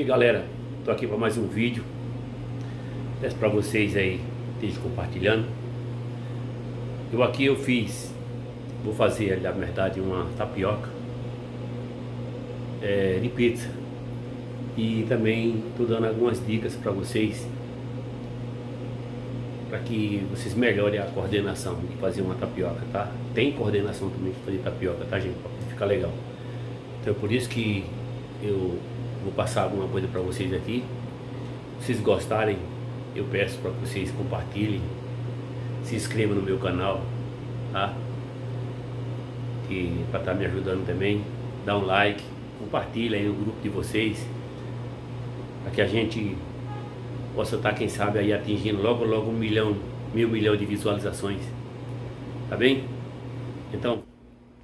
Aqui galera, tô aqui para mais um vídeo Peço para vocês aí estejam compartilhando Eu aqui eu fiz Vou fazer na verdade uma tapioca é, De pizza E também tô dando algumas dicas para vocês para que vocês melhorem a coordenação de fazer uma tapioca, tá? Tem coordenação também de fazer tapioca, tá gente? Pra ficar legal. Então é por isso que eu vou passar alguma coisa para vocês aqui. Se vocês gostarem, eu peço para vocês compartilhem, se inscrevam no meu canal, tá? E para estar tá me ajudando também, dá um like, compartilha aí no grupo de vocês, para que a gente possa estar, tá, quem sabe, aí atingindo logo logo um milhão, mil milhão de visualizações, tá bem? Então,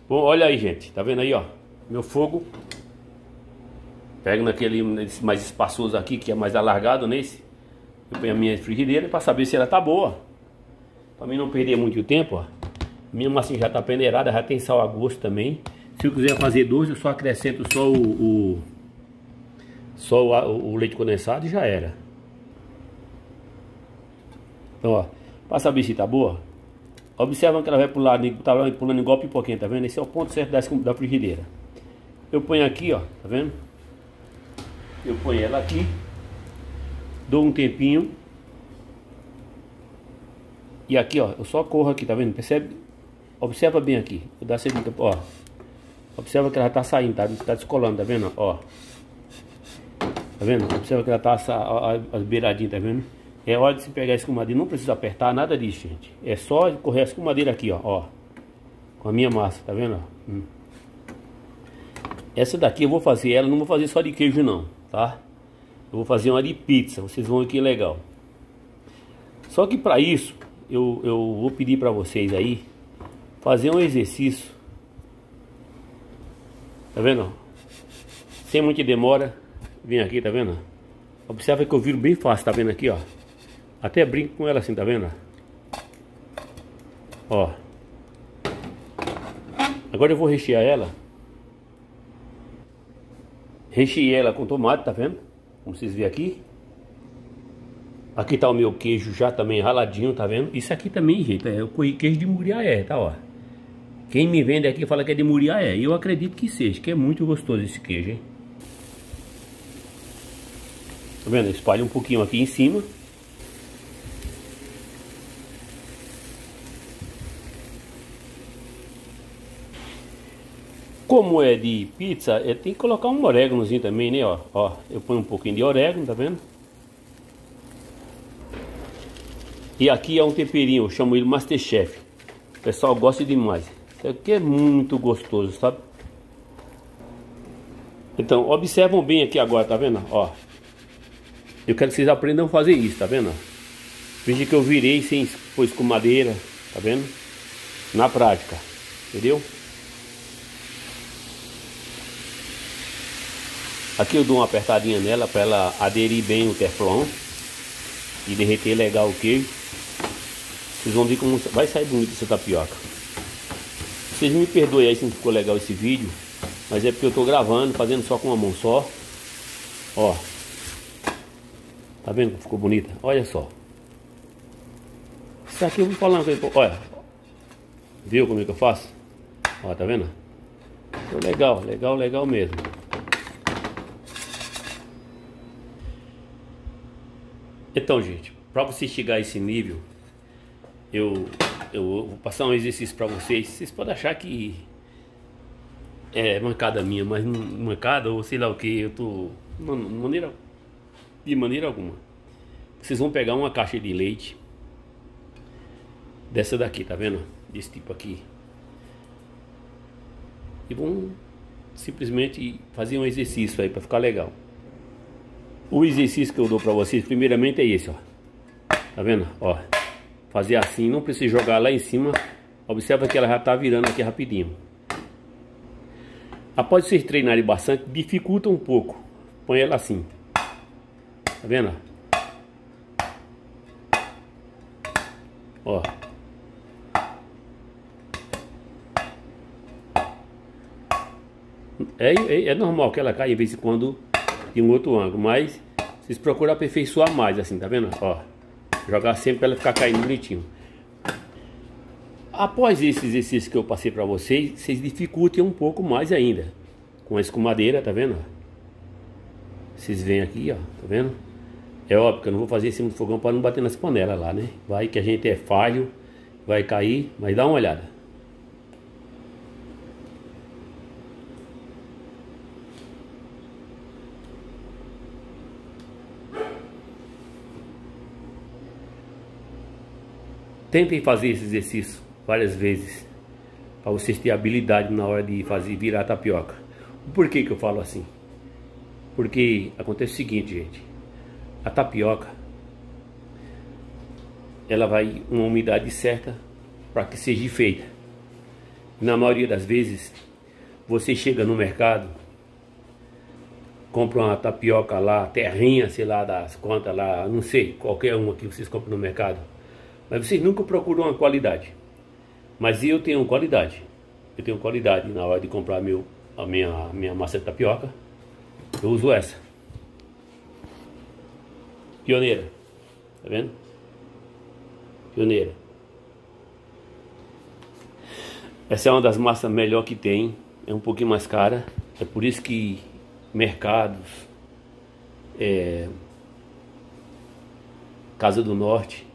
bom, olha aí gente, tá vendo aí ó, meu fogo Pego naquele mais espaçoso aqui, que é mais alargado nesse. Eu ponho a minha frigideira para saber se ela tá boa. Para mim não perder muito tempo, ó. Minha massinha já tá peneirada, já tem sal a gosto também. Se eu quiser fazer doce, eu só acrescento só o, o só o, o, leite condensado e já era. Então, ó, para saber se tá boa, observa que ela vai pular, tá pulando igual pipoquinha, tá vendo? Esse é o ponto certo da frigideira. Eu ponho aqui, ó, tá vendo? Eu ponho ela aqui, dou um tempinho. E aqui, ó, eu só corro aqui, tá vendo? Percebe? Observa bem aqui. Vou dar dica, ó. Observa que ela tá saindo, tá, tá descolando, tá vendo? Ó. Tá vendo? Observa que ela tá as beiradinhas, tá vendo? É hora de se pegar a escumadeira, não precisa apertar nada disso, gente. É só correr a escumadeira aqui, ó, ó. Com a minha massa, tá vendo? Hum. Essa daqui eu vou fazer ela, não vou fazer só de queijo não tá? Eu vou fazer uma de pizza, vocês vão ver que legal. Só que para isso, eu, eu vou pedir para vocês aí fazer um exercício. Tá vendo? Sem muita demora. Vem aqui, tá vendo? Observa que eu viro bem fácil, tá vendo aqui, ó? Até brinco com ela assim, tá vendo? Ó. Agora eu vou rechear ela Recheei ela com tomate, tá vendo? Como vocês veem aqui. Aqui tá o meu queijo já também raladinho, tá vendo? Isso aqui também, gente, é o queijo de Muriaé, tá, ó. Quem me vende aqui fala que é de Muriaé. E eu acredito que seja, que é muito gostoso esse queijo, hein? Tá vendo? Espalha um pouquinho aqui em cima. Como é de pizza, é, tem que colocar um oréganozinho também, né? Ó, ó, eu ponho um pouquinho de orégano, tá vendo? E aqui é um temperinho, eu chamo ele Masterchef. O pessoal gosta demais. Isso aqui é muito gostoso, sabe? Então, observam bem aqui agora, tá vendo? Ó. Eu quero que vocês aprendam a fazer isso, tá vendo? Veja que eu virei sem com madeira, tá vendo? Na prática, entendeu? Aqui eu dou uma apertadinha nela para ela aderir bem o teflon e derreter legal o queijo. Vocês vão ver como vai sair bonito essa tapioca. Vocês me perdoem aí se não ficou legal esse vídeo, mas é porque eu estou gravando, fazendo só com uma mão só. Ó. Tá vendo como ficou bonita? Olha só. Isso aqui eu vou falar uma coisa. Olha. Viu como é que eu faço? Ó, tá vendo? legal, legal, legal mesmo. Então, gente, para você chegar a esse nível, eu, eu vou passar um exercício para vocês. Vocês podem achar que é mancada minha, mas mancada ou sei lá o que, eu tô de maneira, de maneira alguma. Vocês vão pegar uma caixa de leite dessa daqui, tá vendo? Desse tipo aqui. E vão simplesmente fazer um exercício aí para ficar legal. O exercício que eu dou para vocês, primeiramente é esse, ó. Tá vendo? Ó. Fazer assim, não precisa jogar lá em cima. Observa que ela já tá virando aqui rapidinho. Após vocês treinarem bastante, dificulta um pouco. Põe ela assim. Tá vendo? Ó. É, é, é normal que ela caia de vez em quando de um outro ângulo, mas vocês procuram aperfeiçoar mais, assim, tá vendo? Ó, jogar sempre para ela ficar caindo bonitinho. Após esse exercício que eu passei para vocês, vocês dificultem um pouco mais ainda. Com a escumadeira, tá vendo? Vocês vêm aqui, ó, tá vendo? É óbvio que eu não vou fazer em cima do fogão para não bater nas panelas lá, né? Vai que a gente é falho, vai cair, mas dá uma olhada. Tentem fazer esse exercício várias vezes para vocês terem habilidade na hora de fazer virar tapioca. Por que que eu falo assim? Porque acontece o seguinte, gente. A tapioca ela vai uma umidade certa para que seja feita. Na maioria das vezes, você chega no mercado, compra uma tapioca lá, terrinha, sei lá, das contas lá, não sei, qualquer uma que vocês compram no mercado mas vocês nunca procuram uma qualidade. Mas eu tenho qualidade. Eu tenho qualidade na hora de comprar meu, a minha, minha massa de tapioca. Eu uso essa. Pioneira. Tá vendo? Pioneira. Essa é uma das massas melhor que tem. É um pouquinho mais cara. É por isso que mercados, é, Casa do Norte,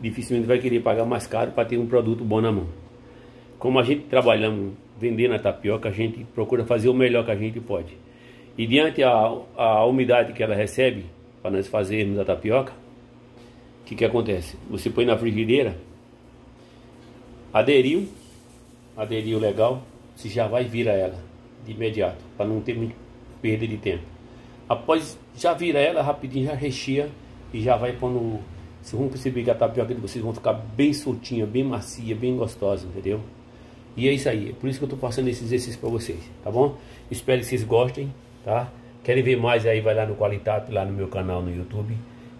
dificilmente vai querer pagar mais caro para ter um produto bom na mão. Como a gente trabalhamos vendendo a tapioca, a gente procura fazer o melhor que a gente pode. E diante a, a umidade que ela recebe para nós fazermos a tapioca, o que, que acontece? Você põe na frigideira, aderiu, aderiu legal, você já vai virar ela de imediato, para não ter muito perda de tempo. Após já vira ela rapidinho, já recheia e já vai no vocês vão perceber que a tapioca de vocês vão ficar bem soltinha, bem macia, bem gostosa, entendeu? E é isso aí, é por isso que eu estou passando esse exercício para vocês, tá bom? Espero que vocês gostem, tá? Querem ver mais aí, vai lá no Qualitap, lá no meu canal no YouTube.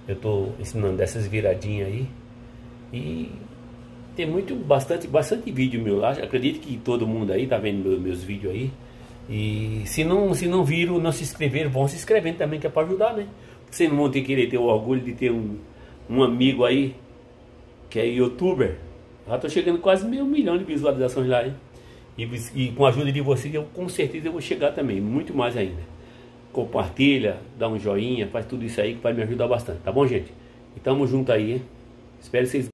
Eu estou ensinando dessas viradinhas aí. E tem muito, bastante, bastante vídeo meu lá. Acredito que todo mundo aí tá vendo meus, meus vídeos aí. E se não, se não viram, não se inscreveram, vão se inscrevendo também, que é para ajudar, né? Vocês não vão ter que querer ter o orgulho de ter um um amigo aí, que é youtuber, já estou chegando quase meio milhão de visualizações lá, hein? E, e, com a ajuda de vocês, eu com certeza eu vou chegar também, muito mais ainda. Compartilha, dá um joinha, faz tudo isso aí que vai me ajudar bastante, tá bom, gente? E tamo junto aí, hein? Espero que vocês